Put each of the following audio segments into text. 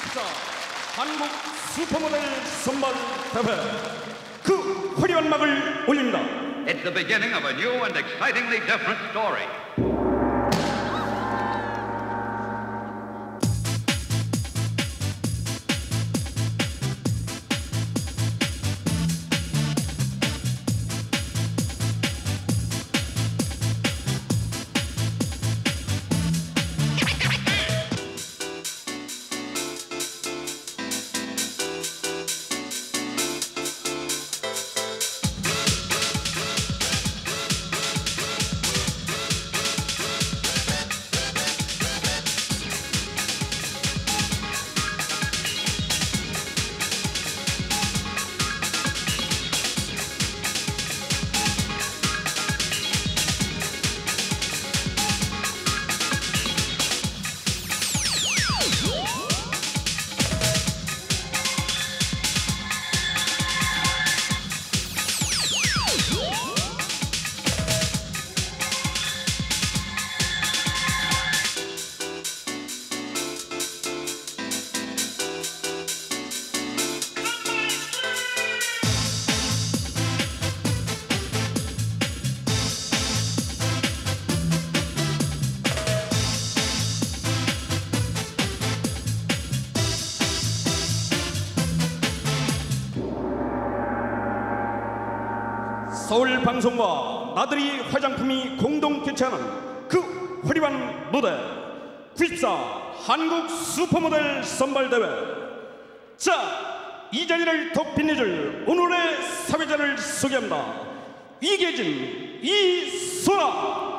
14 한국 슈퍼모델 선발 대회 그 화려한 막을 올립니다. It's the beginning of a new and excitingly different story. 서울 방송과 나들이 화장품이 공동 개최하는 그 화려한 무대 94 한국 슈퍼모델 선발대회. 자, 이 자리를 더 빛내줄 오늘의 사회자를 소개합니다. 이계진, 이소라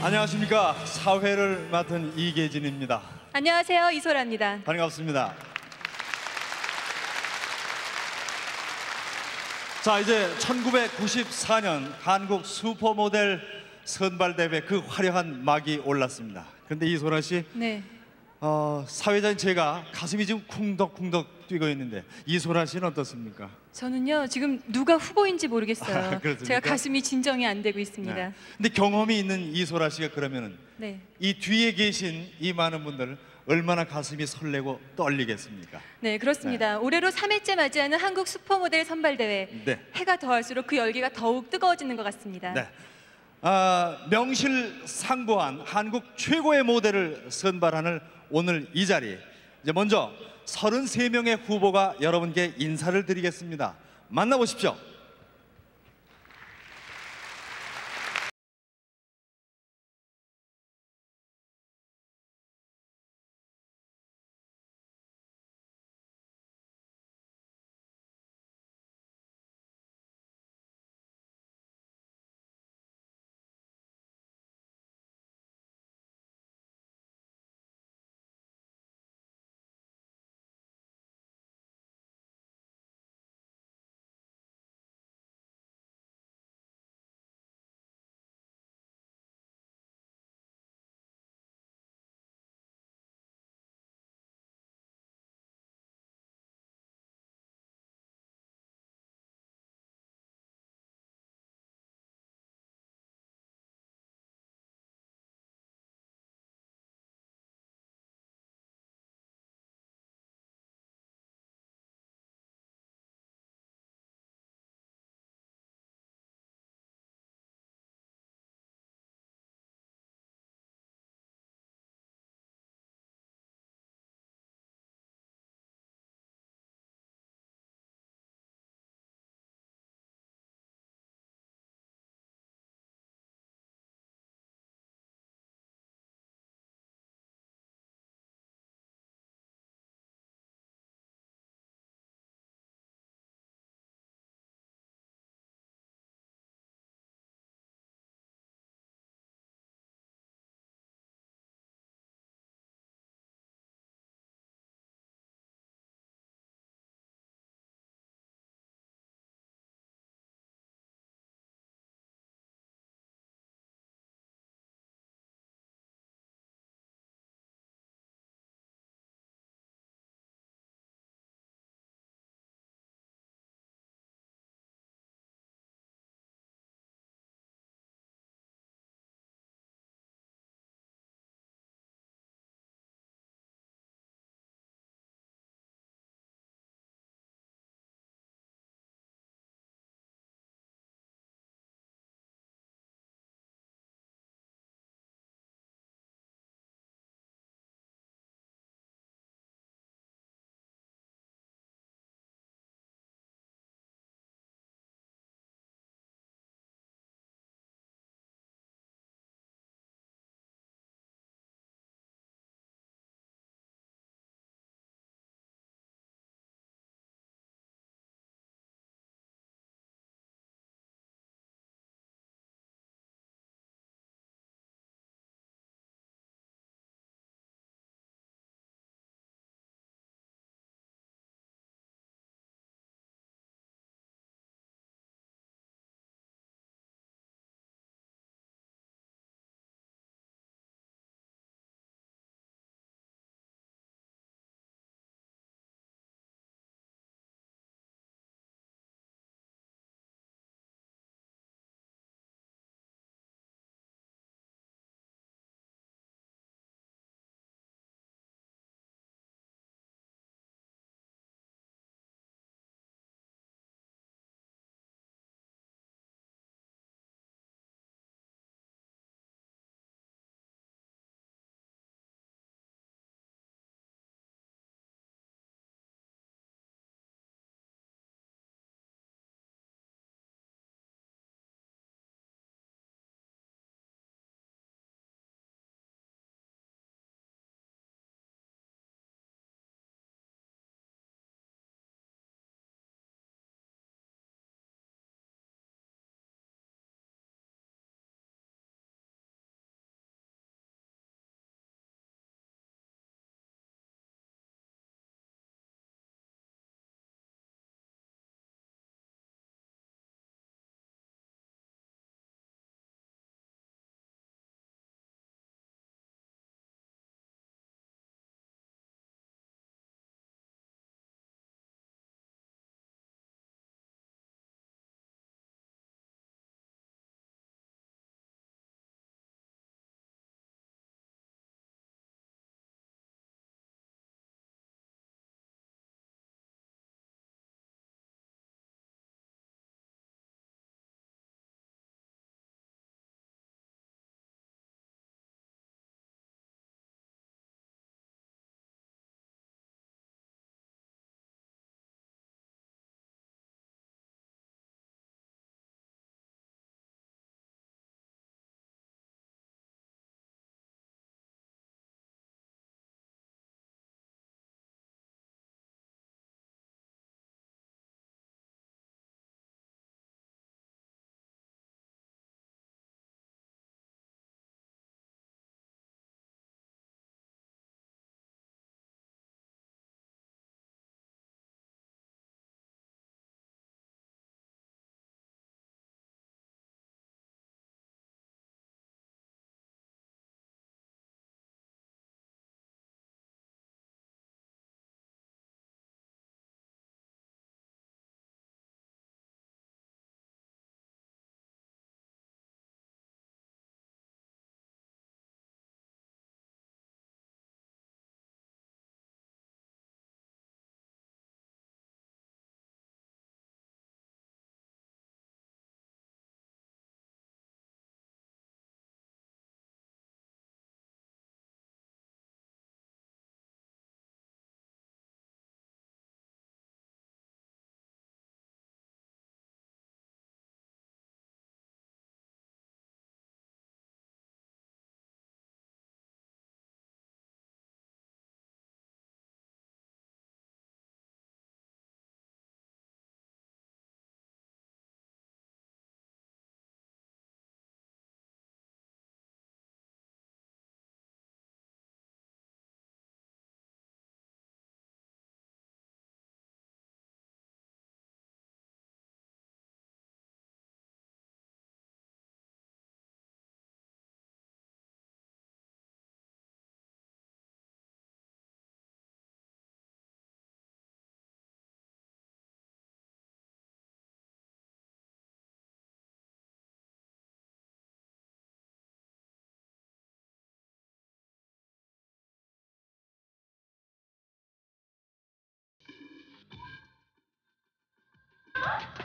안녕하십니까. 사회를 맡은 이계진입니다. 안녕하세요. 이소라입니다. 반갑습니다. 자 이제 1994년 한국 슈퍼모델 선발대회 그 화려한 막이 올랐습니다. 그런데 이소라 씨 네. 어, 사회자인 제가 가슴이 지금 쿵덕쿵덕 뛰고 있는데 이소라 씨는 어떻습니까? 저는요 지금 누가 후보인지 모르겠어요. 아? 제가 가슴이 진정이 안 되고 있습니다. 네. 근데 경험이 있는 이소라 씨가 그러면은 네. 이 뒤에 계신 이 많은 분들 얼마나 가슴이 설레고 떨리겠습니까? 네 그렇습니다. 올해로 3회째 맞이하는 한국 슈퍼모델 선발대회. 네. 해가 더할수록 그 열기가 더욱 뜨거워지는 것 같습니다. 네. 아, 명실상부한 한국 최고의 모델을 선발하는 오늘 이 자리. 이제 먼저 33명의 후보가 여러분께 인사를 드리겠습니다. 만나보십시오.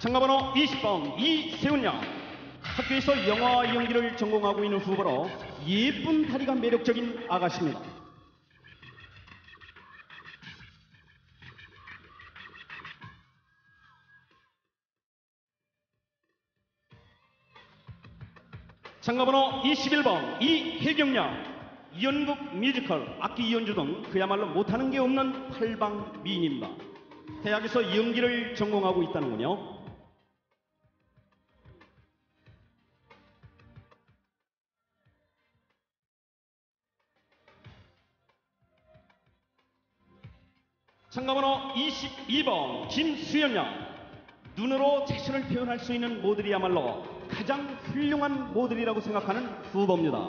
참가번호 20번 이세훈 양 학교에서 영화 연기를 전공하고 있는 후보로 예쁜 다리가 매력적인 아가씨입니다. 참가번호 21번 이혜경 양 연극 뮤지컬 악기 연주 등 그야말로 못하는 게 없는 팔방 미인입니다. 대학에서 연기를 전공하고 있다는군요. 참가번호 22번 김수연 양 눈으로 자신을 표현할 수 있는 모델이야말로 가장 훌륭한 모델이라고 생각하는 후보입니다.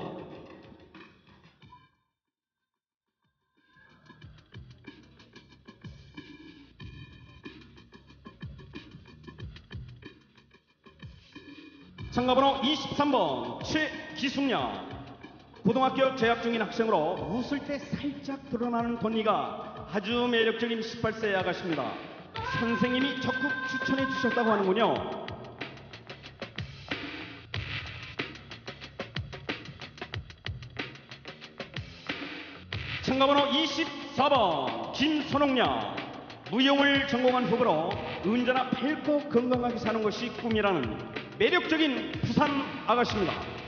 참가번호 23번 최기숙양 고등학교 재학 중인 학생으로 웃을 때 살짝 드러나는 본니가 아주 매력적인 18세 아가씨입니다. 선생님이 적극 추천해 주셨다고 하는군요. 참가번호 24번 김선홍양 무용을 전공한 후보로 언제나 밝고 건강하게 사는 것이 꿈이라는 매력적인 부산 아가씨입니다.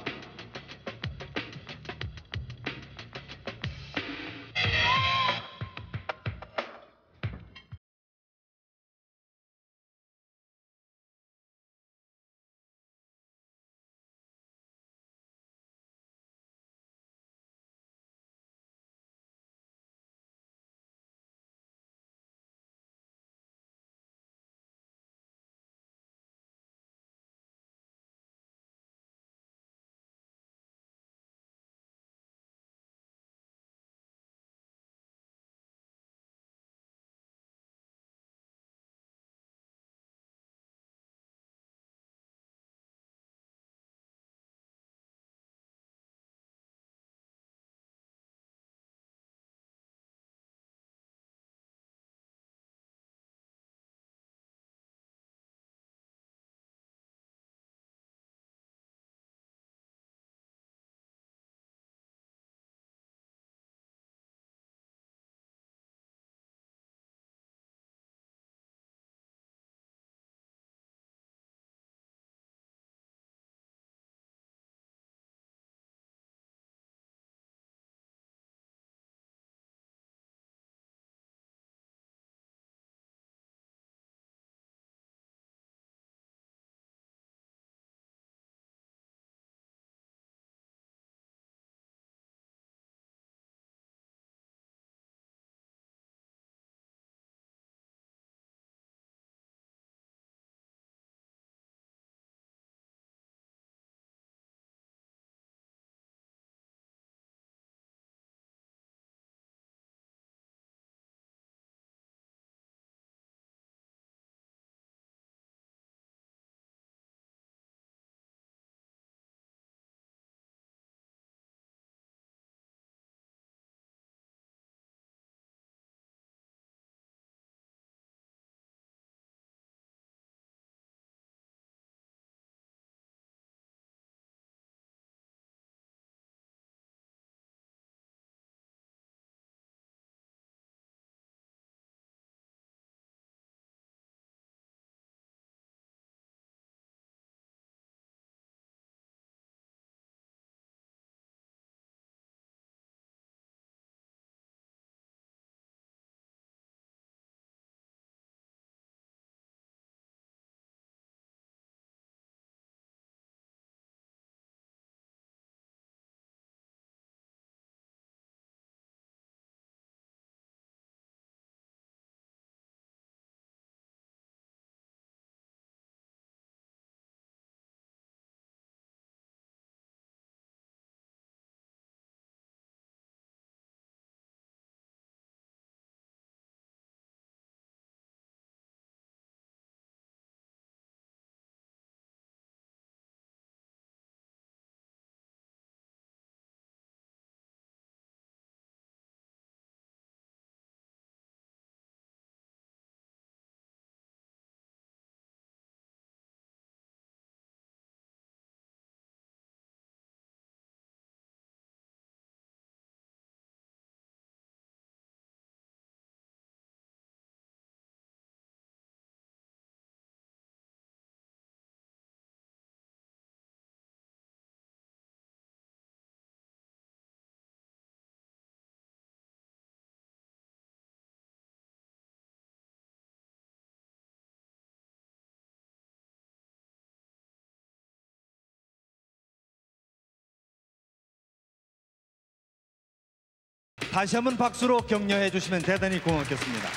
다시 한번 박수로 격려해 주시면 대단히 고맙겠습니다.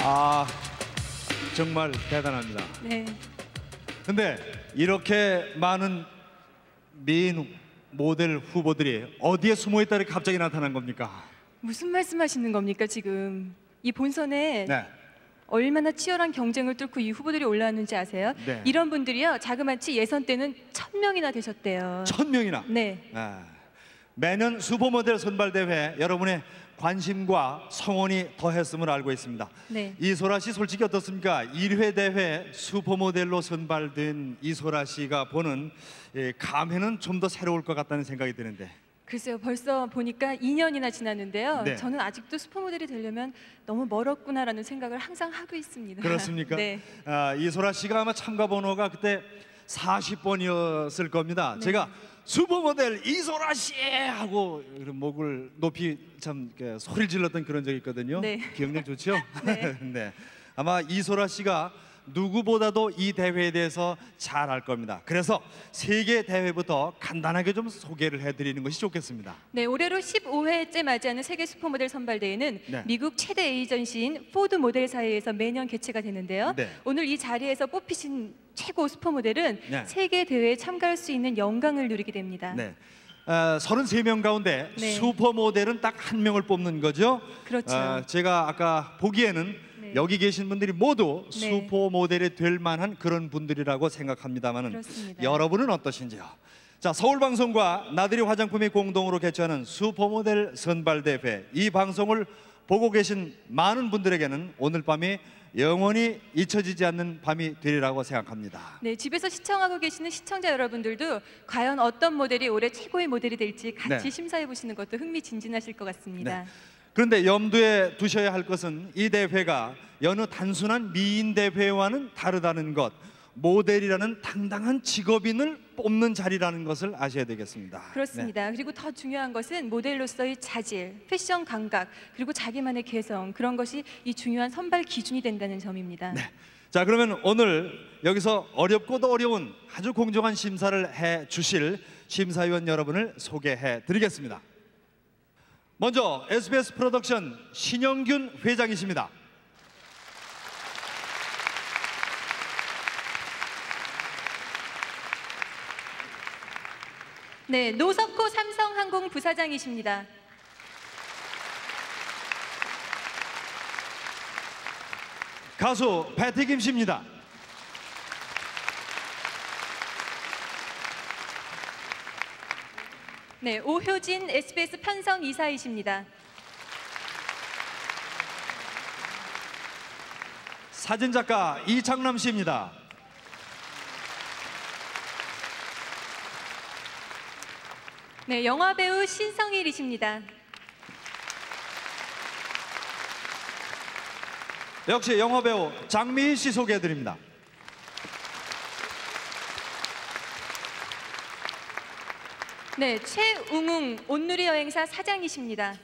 아, 정말 대단합니다. 네. 근데 이렇게 많은 미인 모델 후보들이 어디에 숨어 있다를 갑자기 나타난 겁니까? 무슨 말씀하시는 겁니까 지금? 이 본선에 네. 얼마나 치열한 경쟁을 뚫고 이 후보들이 올라왔는지 아세요? 네. 이런 분들이요 자그마치 예선 때는 천 명이나 되셨대요. 천 명이나. 네. 아, 매년 슈퍼모델 선발 대회 여러분의 관심과 성원이 더했음을 알고 있습니다. 네. 이소라 씨 솔직히 어떻습니까? 1회 대회 슈퍼모델로 선발된 이소라 씨가 보는 예, 감회는 좀 더 새로울 것 같다는 생각이 드는데 글쎄요 벌써 보니까 2년이나 지났는데요. 네. 저는 아직도 슈퍼모델이 되려면 너무 멀었구나라는 생각을 항상 하고 있습니다. 그렇습니까? 네. 아, 이소라 씨가 아마 참가 번호가 그때 40번이었을 겁니다. 네. 제가 슈퍼모델 이소라 씨 하고 목을 높이 참 소리를 질렀던 그런 적이 있거든요. 네. 기억력 좋죠? 네. 네. 아마 이소라 씨가 누구보다도 이 대회에 대해서 잘 알 겁니다. 그래서 세계 대회부터 간단하게 좀 소개를 해드리는 것이 좋겠습니다. 네, 올해로 15회째 맞이하는 세계 슈퍼모델 선발대회는 네. 미국 최대 에이전시인 포드 모델사회에서 매년 개최가 되는데요. 네. 오늘 이 자리에서 뽑히신 최고 슈퍼모델은 네. 세계 대회에 참가할 수 있는 영광을 누리게 됩니다. 네. 어, 33명 가운데 네. 슈퍼모델은 딱 한 명을 뽑는 거죠. 그렇죠. 어, 제가 아까 보기에는 네. 여기 계신 분들이 모두 네. 슈퍼모델이 될 만한 그런 분들이라고 생각합니다만은. 여러분은 어떠신지요? 자, 서울 방송과 나들이 화장품이 공동으로 개최하는 슈퍼모델 선발 대회 이 방송을 보고 계신 많은 분들에게는 오늘 밤이 영원히 잊혀지지 않는 밤이 되리라고 생각합니다. 네, 집에서 시청하고 계시는 시청자 여러분들도 과연 어떤 모델이 올해 최고의 모델이 될지 같이 네. 심사해 보시는 것도 흥미진진하실 것 같습니다. 네. 그런데 염두에 두셔야 할 것은 이 대회가 여느 단순한 미인 대회와는 다르다는 것. 모델이라는 당당한 직업인을 뽑는 자리라는 것을 아셔야 되겠습니다. 그렇습니다. 그리고 더 중요한 것은 모델로서의 자질, 패션 감각, 그리고 자기만의 개성 그런 것이 이 중요한 선발 기준이 된다는 점입니다. 네. 자, 그러면 오늘 여기서 어렵고도 어려운 아주 공정한 심사를 해 주실 심사위원 여러분을 소개해 드리겠습니다. 먼저 SBS 프로덕션 신영균 회장이십니다. 네, 노석호 삼성항공 부사장이십니다. 가수 패티김 씨입니다. 네, 오효진 SBS 편성 이사이십니다. 사진작가 이창남 씨입니다. 네, 영화배우 신성일이십니다. 역시 영화배우 장미희 씨 소개해 드립니다. 네, 최웅웅 온누리 여행사 사장이십니다.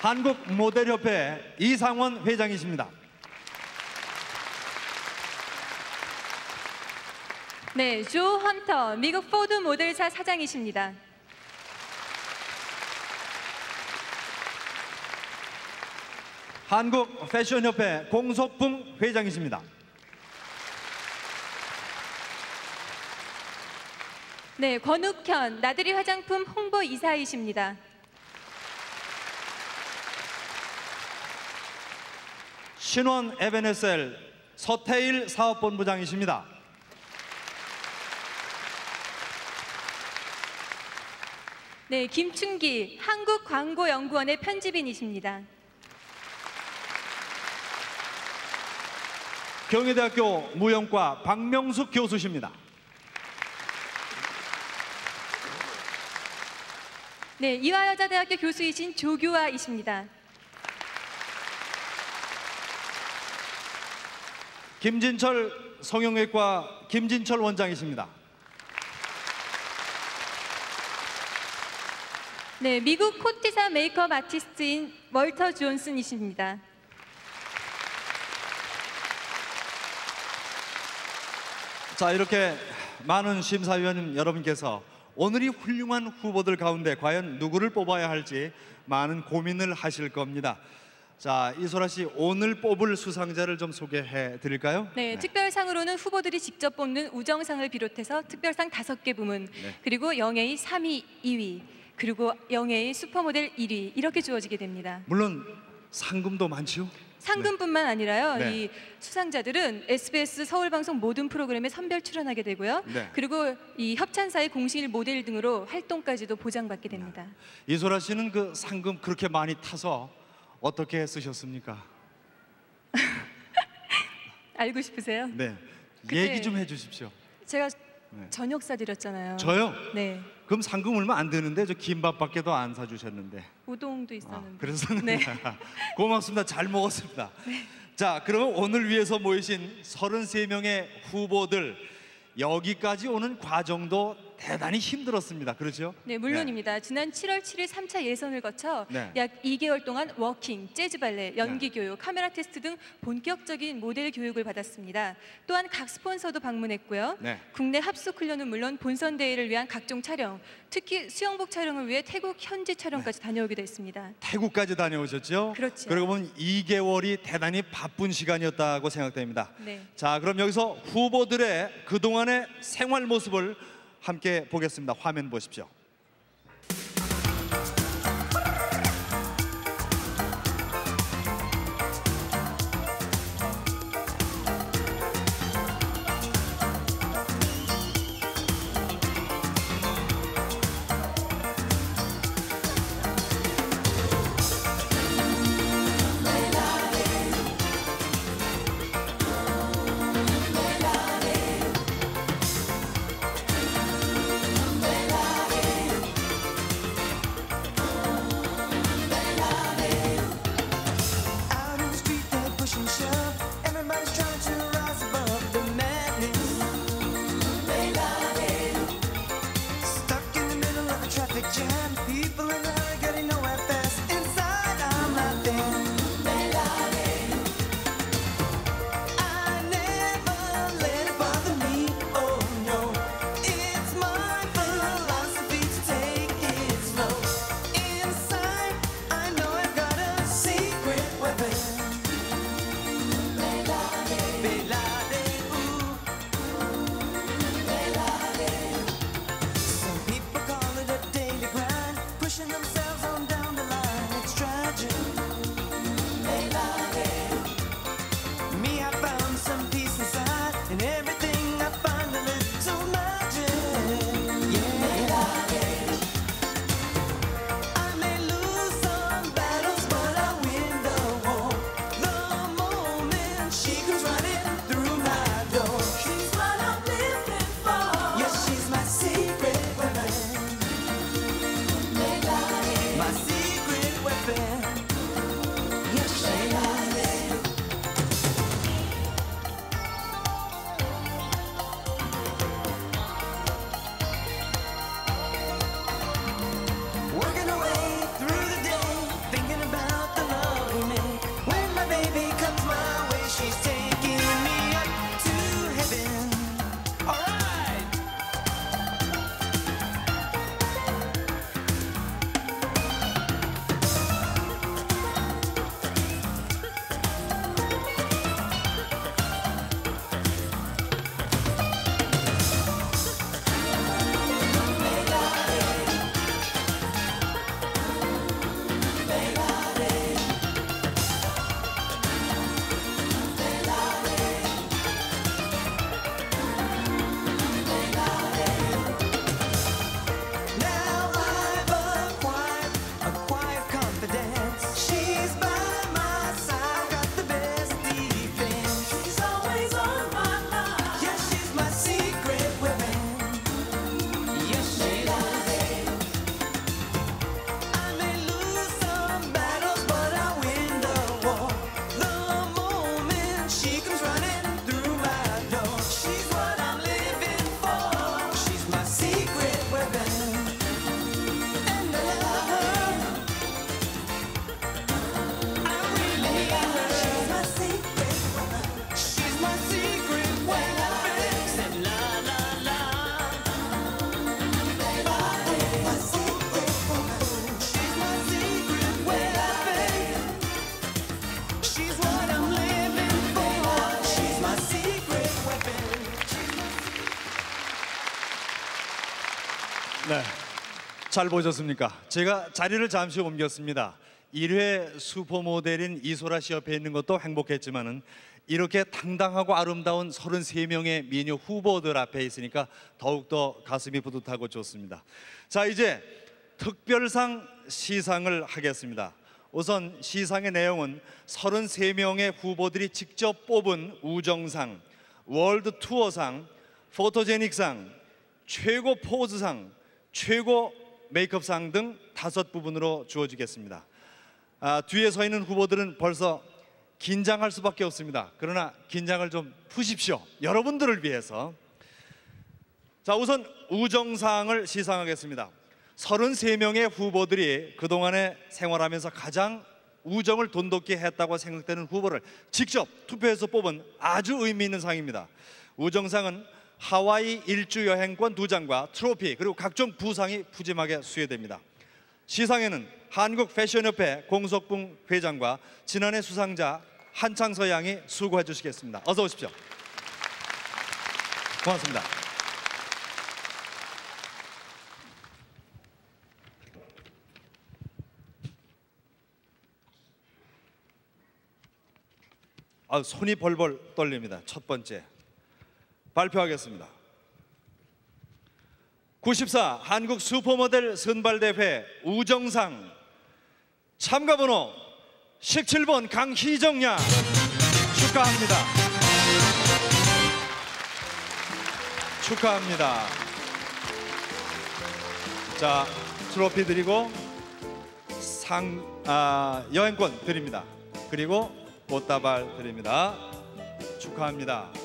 한국 모델협회 이상원 회장이십니다. 네, 조 헌터 미국 포드 모델사 사장이십니다. 한국 패션협회 공소풍 회장이십니다. 네, 권욱현 나들이 화장품 홍보 이사이십니다. 신원 에베네셀 서태일 사업본부장이십니다. 네, 김춘기 한국광고연구원의 편집인이십니다. 경희대학교 무용과 박명숙 교수십니다. 네, 이화여자대학교 교수이신 조규아이십니다. 김진철 성형외과 김진철 원장이십니다. 네, 미국 코티사 메이크업 아티스트인 월터 존슨이십니다. 자 이렇게 많은 심사위원 여러분께서 오늘이 훌륭한 후보들 가운데 과연 누구를 뽑아야 할지 많은 고민을 하실 겁니다. 자 이소라 씨 오늘 뽑을 수상자를 좀 소개해 드릴까요? 네, 특별상으로는 후보들이 직접 뽑는 우정상을 비롯해서 특별상 다섯 개 부문, 네. 그리고 영예의 3위, 2위, 그리고 영예의 슈퍼모델 1위 이렇게 주어지게 됩니다. 물론 상금도 많지요. 상금뿐만 아니라요. 네. 이 수상자들은 SBS 서울 방송 모든 프로그램에 선별 출연하게 되고요. 네. 그리고 이 협찬사의 공식일 모델 등으로 활동까지도 보장받게 됩니다. 이소라 씨는 그 상금 그렇게 많이 타서 어떻게 쓰셨습니까? 알고 싶으세요? 네. 얘기 좀 해주십시오. 제가 네. 저녁 사드렸잖아요. 저요? 네. 그럼 상금 얼마 안 되는데 저 김밥밖에도 안 사주셨는데. 우동도 아, 있었는데. 그래서 네. 고맙습니다. 잘 먹었습니다. 자, 그러면 오늘 위해서 모이신 33명의 후보들 여기까지 오는 과정도 대단히 힘들었습니다. 그렇죠? 네, 물론입니다. 지난 7월 7일 3차 예선을 거쳐 네. 약 2개월 동안 워킹, 재즈 발레, 연기 교육, 카메라 테스트 등 본격적인 모델 교육을 받았습니다. 또한 각 스폰서도 방문했고요. 네. 국내 합숙 훈련은 물론 본선 대회를 위한 각종 촬영, 특히 수영복 촬영을 위해 태국 현지 촬영까지 다녀오기도 했습니다. 태국까지 다녀오셨죠? 그렇죠. 그러고 보면 2개월이 대단히 바쁜 시간이었다고 생각됩니다. 네. 자, 그럼 여기서 후보들의 그동안의 생활 모습을 함께 보겠습니다. 화면 보십시오. 잘 보셨습니까? 제가 자리를 잠시 옮겼습니다. 1회 슈퍼모델인 이소라 씨 옆에 있는 것도 행복했지만은 이렇게 당당하고 아름다운 33명의 미녀 후보들 앞에 있으니까 더욱더 가슴이 뿌듯하고 좋습니다. 자, 이제 특별상 시상을 하겠습니다. 우선 시상의 내용은 33명의 후보들이 직접 뽑은 우정상, 월드 투어상, 포토제닉상, 최고 포즈상, 최고 메이크업상 등 다섯 부분으로 주어지겠습니다. 아, 뒤에 서 있는 후보들은 벌써 긴장할 수밖에 없습니다. 그러나 긴장을 좀 푸십시오. 여러분들을 위해서. 자, 우선 우정상을 시상하겠습니다. 33명의 후보들이 그동안에 생활하면서 가장 우정을 돈독히 했다고 생각되는 후보를 직접 투표해서 뽑은 아주 의미 있는 상입니다. 우정상은 하와이 일주 여행권 두 장과 트로피 그리고 각종 부상이 푸짐하게 수여됩니다. 시상에는 한국 패션협회 공석봉 회장과 지난해 수상자 한창서 양이 수고해 주시겠습니다. 어서 오십시오. 고맙습니다. 아, 손이 벌벌 떨립니다. 첫 번째 발표하겠습니다. 94 한국 슈퍼모델 선발대회 우정상 참가번호 17번 강희정 양 축하합니다. 축하합니다. 자 트로피 드리고 상 아, 여행권 드립니다. 그리고 꽃다발 드립니다. 축하합니다.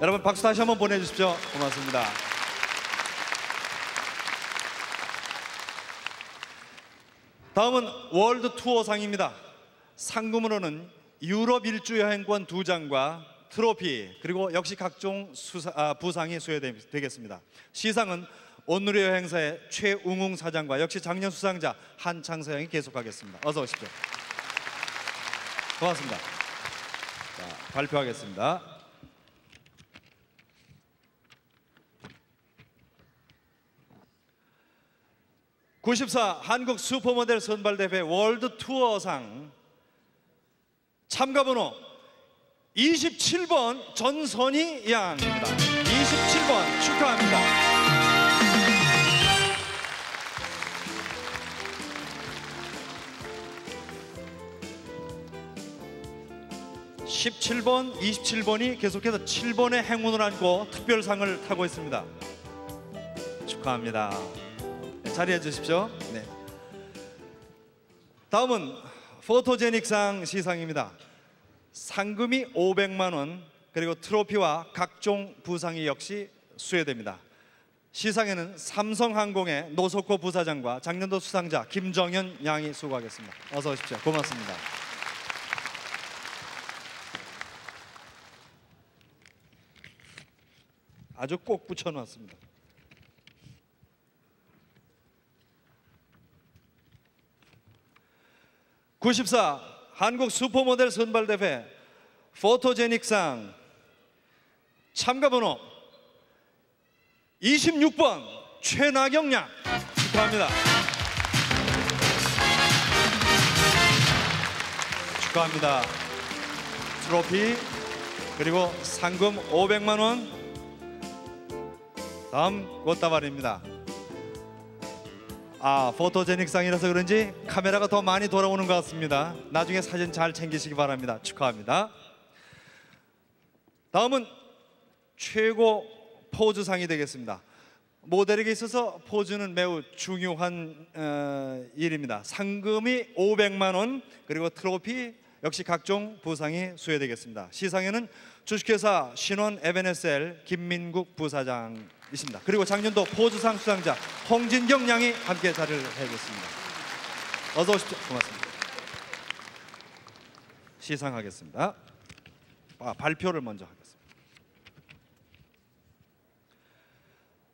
여러분 박수 다시 한번 보내주십시오. 고맙습니다. 다음은 월드 투어상입니다. 상금으로는 유럽 일주 여행권 두 장과 트로피 그리고 역시 각종 수사, 아, 부상이 수여되겠습니다. 시상은 오늘의 여행사의 최웅웅 사장과 역시 작년 수상자 한창서 양이 계속하겠습니다. 어서 오십시오. 고맙습니다. 자, 발표하겠습니다. (94) 한국 슈퍼모델 선발대회 월드 투어상 참가 번호 27번 전선희 양입니다. 27번 축하합니다. 17번, 27번이 계속해서 7번의 행운을 안고 특별상을 타고 있습니다. 축하합니다. 네, 자리해 주십시오. 네. 다음은 포토제닉상 시상입니다. 상금이 500만 원 그리고 트로피와 각종 부상이 역시 수여됩니다. 시상에는 삼성항공의 노석호 부사장과 작년도 수상자 김정현 양이 수고하겠습니다. 어서 오십시오. 고맙습니다. 아주 꼭 붙여놨습니다. (94) 한국 슈퍼모델 선발대회 포토제닉상 참가 번호 26번 최나경 양 축하합니다. 축하합니다. 트로피 그리고 상금 500만 원 다음 꽃다발입니다. 아 포토제닉상이라서 그런지 카메라가 더 많이 돌아오는 것 같습니다. 나중에 사진 잘 챙기시기 바랍니다. 축하합니다. 다음은 최고 포즈상이 되겠습니다. 모델에게 있어서 포즈는 매우 중요한 어, 일입니다. 상금이 500만 원 그리고 트로피 역시 각종 부상이 수여되겠습니다. 시상에는 주식회사 신원 에베네셀 김민국 부사장 이십니다. 그리고 작년도 포즈상 수상자 홍진경 양이 함께 자리를 해주셨습니다. 어서 오십시오. 고맙습니다. 시상하겠습니다. 아, 발표를 먼저 하겠습니다.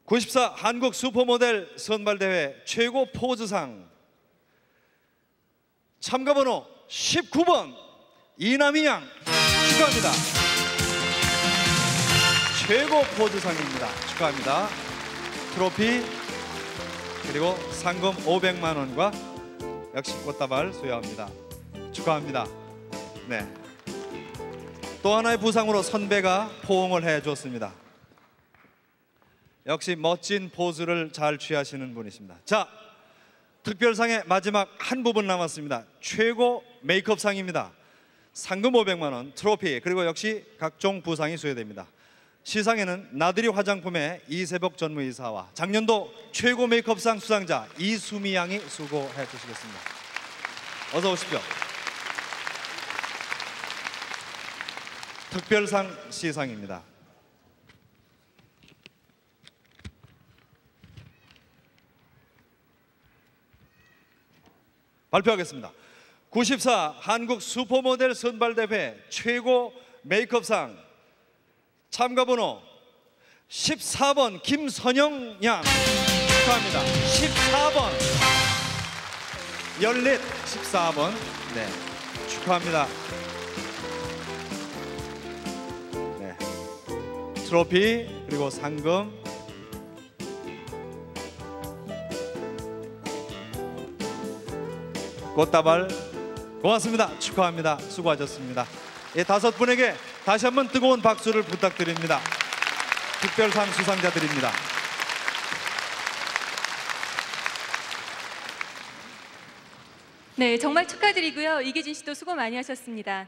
94 한국 슈퍼모델 선발대회 최고 포즈상 참가번호 19번 이남희 양 축하합니다. 최고 포즈상입니다. 축하합니다. 트로피 그리고 상금 500만 원과 역시 꽃다발 수여합니다. 축하합니다. 네. 또 하나의 부상으로 선배가 포옹을 해 줬습니다. 역시 멋진 포즈를 잘 취하시는 분이십니다. 자, 특별상의 마지막 한 부분 남았습니다. 최고 메이크업상입니다. 상금 500만 원, 트로피 그리고 역시 각종 부상이 수여됩니다. 시상에는 나들이 화장품의 이세복 전무이사와 작년도 최고 메이크업상 수상자 이수미 양이 수고해 주시겠습니다. 어서 오십시오. 특별상 시상입니다. 발표하겠습니다. 94 한국 슈퍼모델 선발대회 최고 메이크업상 참가 번호 14번 김선영 양 축하합니다. 14번 14 14번 네 축하합니다. 네 트로피 그리고 상금 꽃다발 고맙습니다. 축하합니다. 수고하셨습니다. 예, 다섯 분에게 다시 한번 뜨거운 박수를 부탁드립니다. 특별상 수상자들입니다. 네, 정말 축하드리고요. 이계진 씨도 수고 많이 하셨습니다.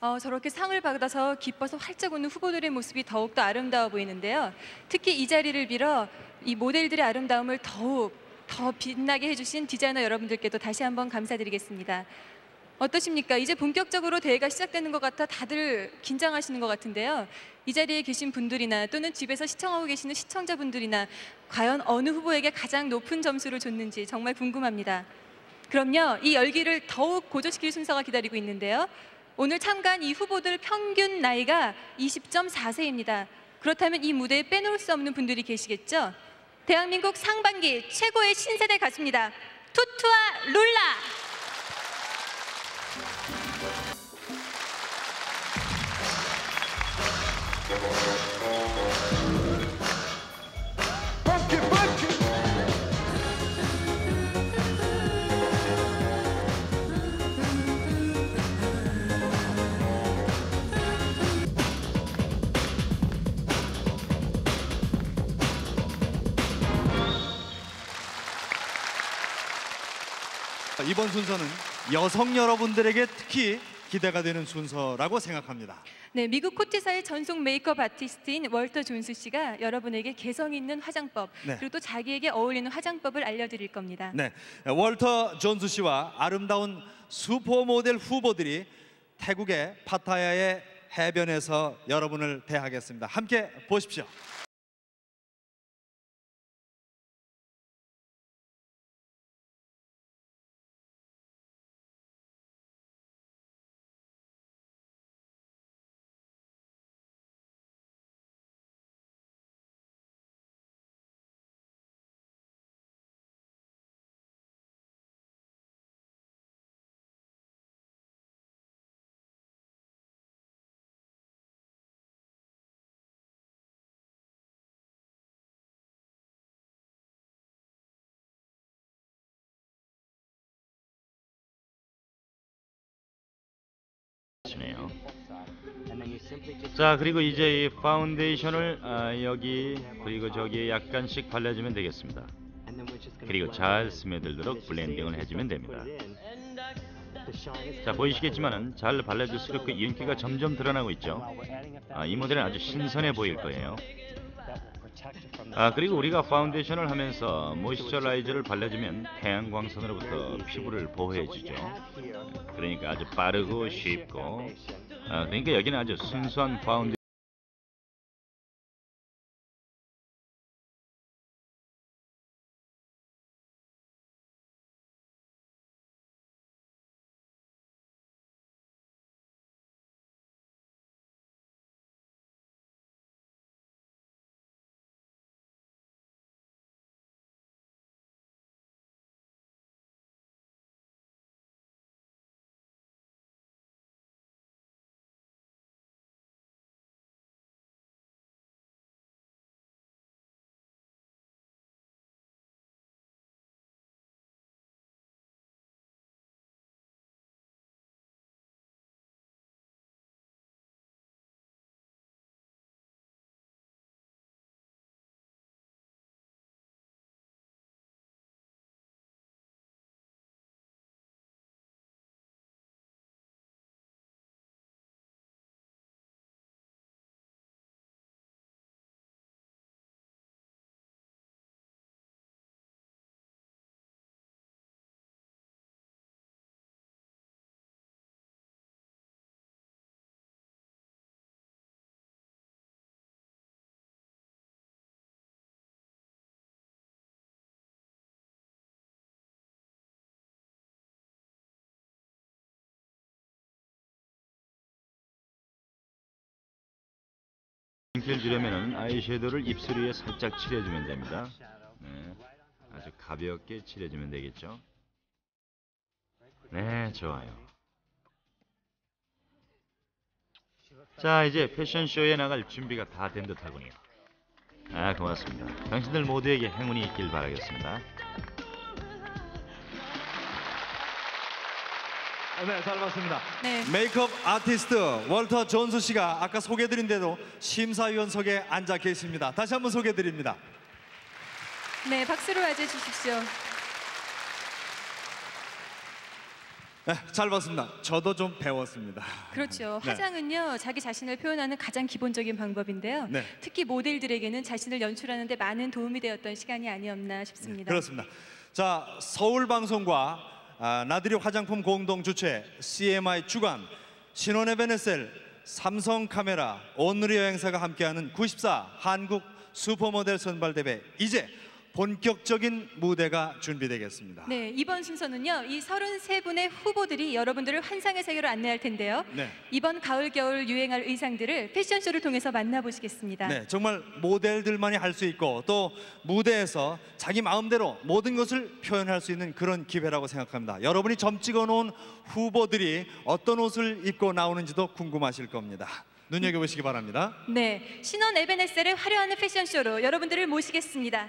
어, 저렇게 상을 받아서 기뻐서 활짝 웃는 후보들의 모습이 더욱더 아름다워 보이는데요. 특히 이 자리를 빌어 이 모델들의 아름다움을 더욱 더 빛나게 해주신 디자이너 여러분들께도 다시 한번 감사드리겠습니다. 어떠십니까? 이제 본격적으로 대회가 시작되는 것 같아 다들 긴장하시는 것 같은데요. 이 자리에 계신 분들이나 또는 집에서 시청하고 계시는 시청자분들이나 과연 어느 후보에게 가장 높은 점수를 줬는지 정말 궁금합니다. 그럼요, 이 열기를 더욱 고조시킬 순서가 기다리고 있는데요. 오늘 참가한 이 후보들 평균 나이가 20.4세입니다. 그렇다면 이 무대에 빼놓을 수 없는 분들이 계시겠죠? 대한민국 상반기 최고의 신세대 가수입니다. 투투와 룰라. 이번 순서는 여성 여러분들에게 특히 기대가 되는 순서라고 생각합니다. 네, 미국 코티사의 전속 메이크업 아티스트인 월터 존스 씨가 여러분에게 개성 있는 화장법 네. 그리고 또 자기에게 어울리는 화장법을 알려드릴 겁니다. 네, 월터 존스 씨와 아름다운 슈퍼모델 후보들이 태국의 파타야의 해변에서 여러분을 대하겠습니다. 함께 보십시오. 자 그리고 이제 이 파운데이션을 아, 여기 그리고 저기에 약간씩 발라주면 되겠습니다. 그리고 잘 스며들도록 블렌딩을 해주면 됩니다. 자 보이시겠지만은 잘 발라질수록 그 윤기가 점점 드러나고 있죠. 아, 이 모델은 아주 신선해 보일 거예요. 아 그리고 우리가 파운데이션을 하면서 모이스처라이저를 발라주면 태양 광선으로부터 피부를 보호해주죠. 그러니까 아주 빠르고 쉽고 아, 그러니까 여기는 아주 순수한 파운데 인기를 주려면 아이섀도우를 입술 위에 살짝 칠해주면 됩니다. 네, 아주 가볍게 칠해주면 되겠죠. 네, 좋아요. 자, 이제 패션쇼에 나갈 준비가 다 된 듯하군요. 아, 고맙습니다. 당신들 모두에게 행운이 있길 바라겠습니다. 네, 잘 봤습니다. 네. 메이크업 아티스트 월터 존스 씨가 아까 소개드린 대로 심사위원석에 앉아 계십니다. 다시 한번 소개드립니다. 네, 박수로 맞아 주십시오. 네, 잘 봤습니다. 저도 좀 배웠습니다. 그렇죠. 네. 화장은요 자기 자신을 표현하는 가장 기본적인 방법인데요. 네. 특히 모델들에게는 자신을 연출하는데 많은 도움이 되었던 시간이 아니었나 싶습니다. 그렇습니다. 자, 서울 방송과 아, 나들이 화장품 공동 주최 CMI 주관 신혼의 베네셀 삼성 카메라 온누리 여행사가 함께하는 94 한국 슈퍼모델 선발 대회. 이제 본격적인 무대가 준비되겠습니다. 네, 이번 순서는요. 이 33분의 후보들이 여러분들을 환상의 세계로 안내할 텐데요. 네. 이번 가을 겨울 유행할 의상들을 패션쇼를 통해서 만나보시겠습니다. 네, 정말 모델들만이 할 수 있고 또 무대에서 자기 마음대로 모든 것을 표현할 수 있는 그런 기회라고 생각합니다. 여러분이 점 찍어 놓은 후보들이 어떤 옷을 입고 나오는지도 궁금하실 겁니다. 눈여겨보시기 바랍니다. 네, 신원 에베네셀의 화려한 패션쇼로 여러분들을 모시겠습니다.